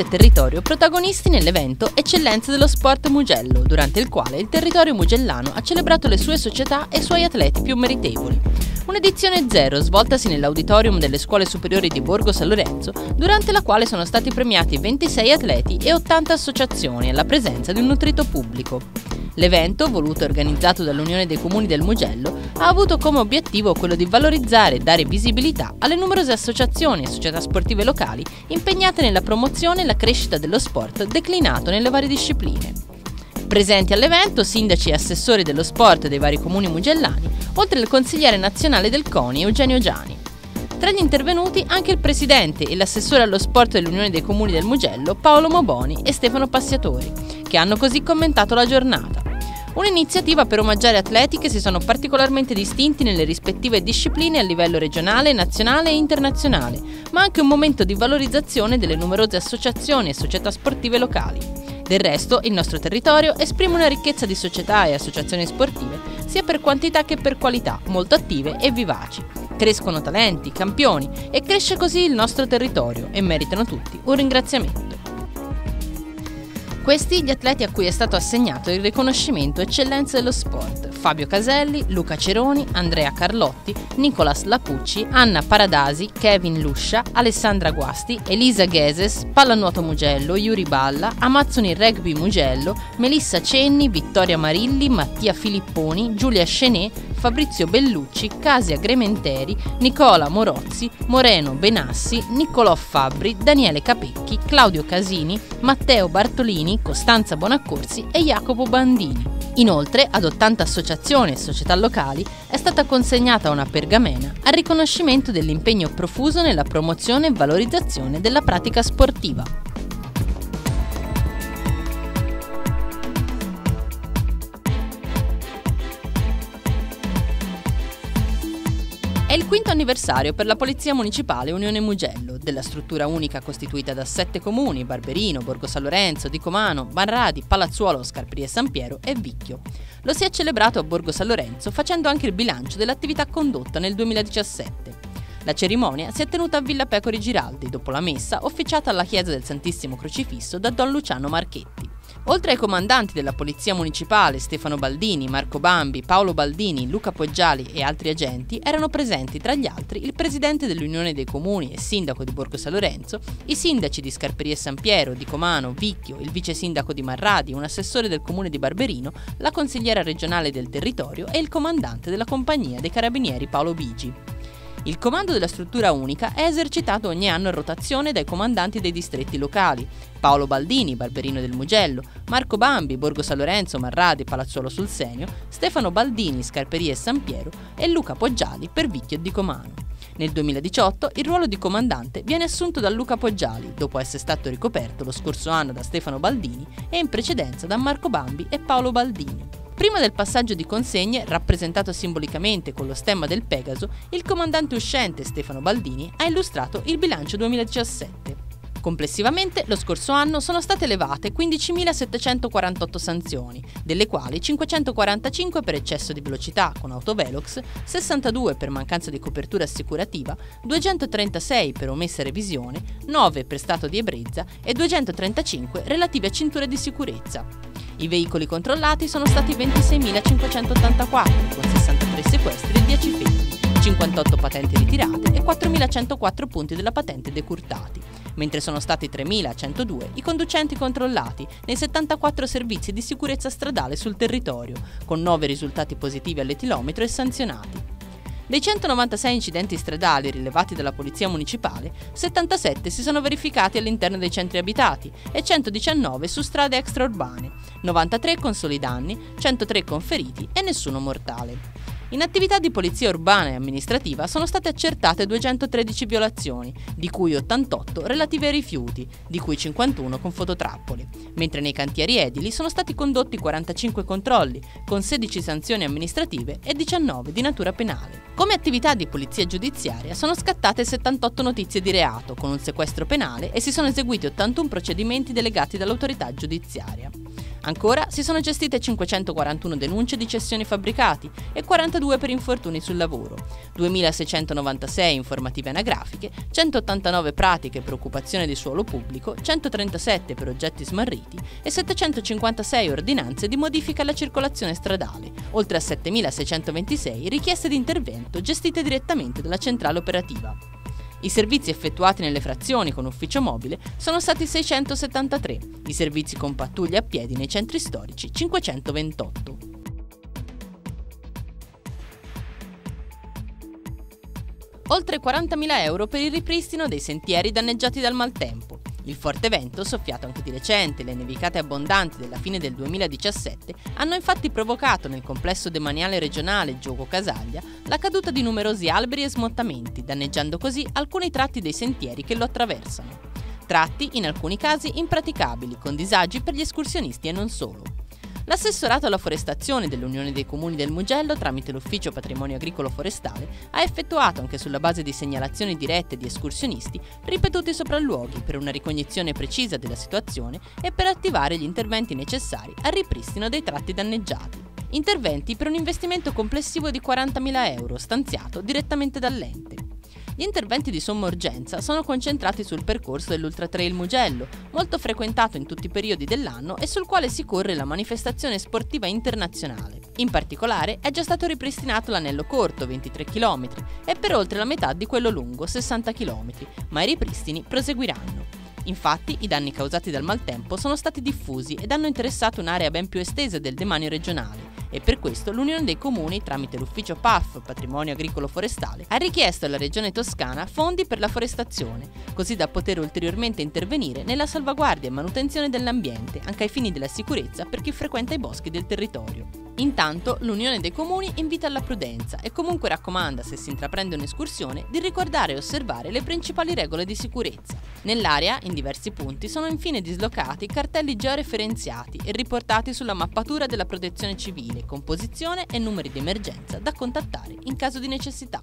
e territorio protagonisti nell'evento Eccellenze dello Sport Mugello, durante il quale il territorio mugellano ha celebrato le sue società e i suoi atleti più meritevoli. Un'edizione zero svoltasi nell'auditorium delle scuole superiori di Borgo San Lorenzo, durante la quale sono stati premiati 26 atleti e 80 associazioni alla presenza di un nutrito pubblico. L'evento, voluto e organizzato dall'Unione dei Comuni del Mugello, ha avuto come obiettivo quello di valorizzare e dare visibilità alle numerose associazioni e società sportive locali impegnate nella promozione e la crescita dello sport declinato nelle varie discipline. Presenti all'evento sindaci e assessori dello sport dei vari comuni mugellani, oltre al consigliere nazionale del CONI Eugenio Giani. Tra gli intervenuti anche il presidente e l'assessore allo sport dell'Unione dei Comuni del Mugello, Paolo Moboni e Stefano Passiatori, che hanno così commentato la giornata. Un'iniziativa per omaggiare atleti che si sono particolarmente distinti nelle rispettive discipline a livello regionale, nazionale e internazionale, ma anche un momento di valorizzazione delle numerose associazioni e società sportive locali. Del resto, il nostro territorio esprime una ricchezza di società e associazioni sportive, sia per quantità che per qualità, molto attive e vivaci. Crescono talenti, campioni e cresce così il nostro territorio e meritano tutti un ringraziamento. Questi gli atleti a cui è stato assegnato il riconoscimento Eccellenza dello Sport. Fabio Caselli, Luca Ceroni, Andrea Carlotti, Nicolas Lapucci, Anna Paradasi, Kevin Luscia, Alessandra Guasti, Elisa Gheses, Pallanuoto Mugello, Yuri Balla, Amazzoni Rugby Mugello, Melissa Cenni, Vittoria Marilli, Mattia Filipponi, Giulia Chenet, Fabrizio Bellucci, Casia Grementeri, Nicola Morozzi, Moreno Benassi, Niccolò Fabbri, Daniele Capecchi, Claudio Casini, Matteo Bartolini, Costanza Bonaccorsi e Jacopo Bandini. Inoltre, ad 80 associazioni e società locali è stata consegnata una pergamena a riconoscimento dell'impegno profuso nella promozione e valorizzazione della pratica sportiva. Quinto anniversario per la Polizia Municipale Unione Mugello, della struttura unica costituita da sette comuni, Barberino, Borgo San Lorenzo, Dicomano, Barradi, Palazzuolo, Scarpri e San Piero e Vicchio. Lo si è celebrato a Borgo San Lorenzo facendo anche il bilancio dell'attività condotta nel 2017. La cerimonia si è tenuta a Villa Pecori Giraldi dopo la messa officiata alla chiesa del Santissimo Crocifisso da Don Luciano Marchetti. Oltre ai comandanti della Polizia Municipale Stefano Baldini, Marco Bambi, Paolo Baldini, Luca Poggiali e altri agenti, erano presenti tra gli altri il presidente dell'Unione dei Comuni e sindaco di Borgo San Lorenzo, i sindaci di Scarperia San Piero, di Comano, Vicchio, il vice sindaco di Marradi, un assessore del comune di Barberino, la consigliera regionale del territorio e il comandante della compagnia dei carabinieri Paolo Bigi. Il comando della struttura unica è esercitato ogni anno a rotazione dai comandanti dei distretti locali. Paolo Baldini, Barberino del Mugello, Marco Bambi, Borgo San Lorenzo, Marradi, Palazzuolo sul Senio, Stefano Baldini, Scarperia e San Piero e Luca Poggiali per Vicchio di Comano. Nel 2018 il ruolo di comandante viene assunto da Luca Poggiali, dopo essere stato ricoperto lo scorso anno da Stefano Baldini e in precedenza da Marco Bambi e Paolo Baldini. Prima del passaggio di consegne, rappresentato simbolicamente con lo stemma del Pegaso, il comandante uscente Stefano Baldini ha illustrato il bilancio 2017. Complessivamente, lo scorso anno sono state elevate 15.748 sanzioni, delle quali 545 per eccesso di velocità con autovelox, 62 per mancanza di copertura assicurativa, 236 per omessa revisione, 9 per stato di ebbrezza e 235 relative a cinture di sicurezza. I veicoli controllati sono stati 26.584, con 63 sequestri e 10 fermi, 58 patenti ritirate e 4.104 punti della patente decurtati mentre sono stati 3.102 i conducenti controllati nei 74 servizi di sicurezza stradale sul territorio, con 9 risultati positivi all'etilometro e sanzionati. Dei 196 incidenti stradali rilevati dalla Polizia Municipale, 77 si sono verificati all'interno dei centri abitati e 119 su strade extraurbane, 93 con soli danni, 103 con feriti e nessuno mortale. In attività di polizia urbana e amministrativa sono state accertate 213 violazioni, di cui 88 relative ai rifiuti, di cui 51 con fototrappoli, mentre nei cantieri edili sono stati condotti 45 controlli, con 16 sanzioni amministrative e 19 di natura penale. Come attività di polizia giudiziaria sono scattate 78 notizie di reato con un sequestro penale e si sono eseguiti 81 procedimenti delegati dall'autorità giudiziaria. Ancora si sono gestite 541 denunce di cessioni fabbricati e 42 per infortuni sul lavoro, 2696 informative anagrafiche, 189 pratiche per occupazione di suolo pubblico, 137 per oggetti smarriti e 756 ordinanze di modifica alla circolazione stradale, oltre a 7626 richieste di intervento gestite direttamente dalla centrale operativa. I servizi effettuati nelle frazioni con ufficio mobile sono stati 673, i servizi con pattuglie a piedi nei centri storici 528. Oltre 40.000 euro per il ripristino dei sentieri danneggiati dal maltempo. Il forte vento, soffiato anche di recente, e le nevicate abbondanti della fine del 2017 hanno infatti provocato nel complesso demaniale regionale Gioco Casaglia la caduta di numerosi alberi e smottamenti, danneggiando così alcuni tratti dei sentieri che lo attraversano. Tratti, in alcuni casi, impraticabili, con disagi per gli escursionisti e non solo. L'assessorato alla forestazione dell'Unione dei Comuni del Mugello, tramite l'Ufficio Patrimonio Agricolo Forestale, ha effettuato, anche sulla base di segnalazioni dirette di escursionisti, ripetuti sopralluoghi per una ricognizione precisa della situazione e per attivare gli interventi necessari al ripristino dei tratti danneggiati. Interventi per un investimento complessivo di 40.000 euro stanziato direttamente dall'ente. Gli interventi di somma urgenza sono concentrati sul percorso dell'Ultra Trail Mugello, molto frequentato in tutti i periodi dell'anno e sul quale si corre la manifestazione sportiva internazionale. In particolare è già stato ripristinato l'anello corto, 23 km, e per oltre la metà di quello lungo, 60 km, ma i ripristini proseguiranno. Infatti, i danni causati dal maltempo sono stati diffusi ed hanno interessato un'area ben più estesa del demanio regionale e per questo l'Unione dei Comuni, tramite l'ufficio PAF, Patrimonio Agricolo Forestale, ha richiesto alla Regione Toscana fondi per la forestazione, così da poter ulteriormente intervenire nella salvaguardia e manutenzione dell'ambiente, anche ai fini della sicurezza per chi frequenta i boschi del territorio. Intanto l'Unione dei Comuni invita alla prudenza e comunque raccomanda, se si intraprende un'escursione, di ricordare e osservare le principali regole di sicurezza. Nell'area, in diversi punti, sono infine dislocati cartelli georeferenziati e riportati sulla mappatura della protezione civile, con posizione e numeri di emergenza da contattare in caso di necessità.